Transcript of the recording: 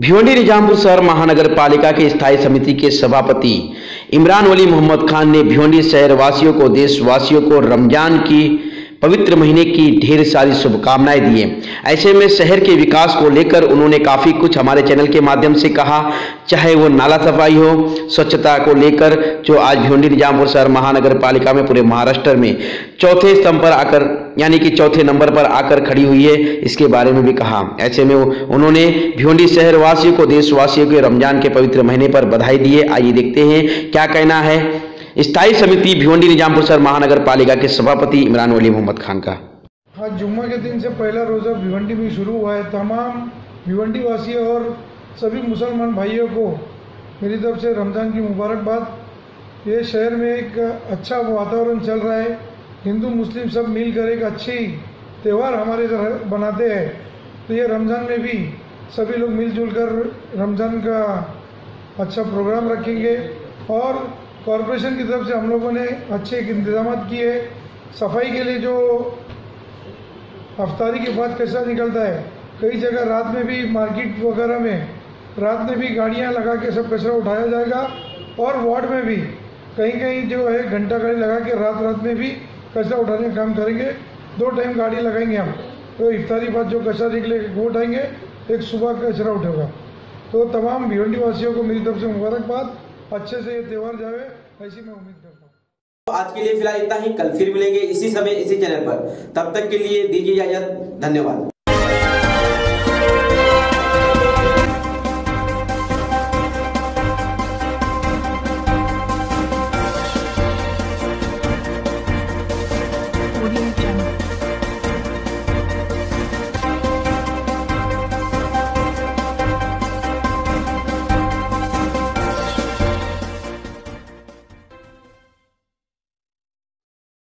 भिवंडी निजामपुर शहर महानगर पालिका के स्थायी समिति के सभापति इमरान वली मोहम्मद खान ने भिवंडी शहरवासियों को, देशवासियों को रमज़ान की पवित्र महीने की ढेर सारी शुभकामनाएँ दी ऐसे में शहर के विकास को लेकर उन्होंने काफ़ी कुछ हमारे चैनल के माध्यम से कहा। चाहे वो नाला सफ़ाई हो, स्वच्छता को लेकर, जो आज भिवंडी निजामपुर शहर महानगर पालिका में, पूरे महाराष्ट्र में चौथे स्तंभ पर आकर, यानी कि चौथे नंबर पर आकर खड़ी हुई है, इसके बारे में भी कहा। ऐसे में उन्होंने भिवंडी शहरवासियों को, देशवासियों के रमज़ान के पवित्र महीने पर बधाई दी आइए देखते हैं, क्या कहना है? स्थायी समिति भिवंडी निजामपुर शहर महानगर पालिका के सभापति इमरान वली मोहम्मद खान का। आज जुम्मा के दिन से पहला रोज़ा भिवंडी में शुरू हुआ है। तमाम भिवंडी वासियों और सभी मुसलमान भाइयों को मेरी तरफ़ से रमज़ान की मुबारकबाद। ये शहर में एक अच्छा वातावरण चल रहा है। हिंदू, मुस्लिम सब मिलकर एक अच्छी त्यौहार हमारे बनाते हैं। तो ये रमज़ान में भी सभी लोग मिलजुल कर रमज़ान का अच्छा प्रोग्राम रखेंगे। और कॉरपोरेशन की तरफ़ से हम लोगों ने अच्छे एक इंतज़ाम किए सफ़ाई के लिए जो अफ्तारी के बाद कचरा निकलता है, कई जगह रात में भी मार्केट वगैरह में, रात में भी गाड़ियाँ लगा के सब कचरा उठाया जाएगा और वार्ड में भी कहीं कहीं जो है घंटा गाड़ी लगा के रात रात में भी कचरा उठाने का काम करेंगे। दो टाइम गाड़ी लगाएँगे हम तो इफ्तारी बाद जो कचरा निकले वो उठाएँगे, एक सुबह कचरा उठेगा। तो तमाम भिवंडी वासियों को मेरी तरफ़ से मुबारकबाद। अच्छे से ये त्यौहार जाए ऐसी मैं उम्मीद करता हूँ। तो आज के लिए फ़िलहाल इतना ही। कल फिर मिलेंगे इसी समय, इसी चैनल पर। तब तक के लिए दीजिए इजाज़त धन्यवाद।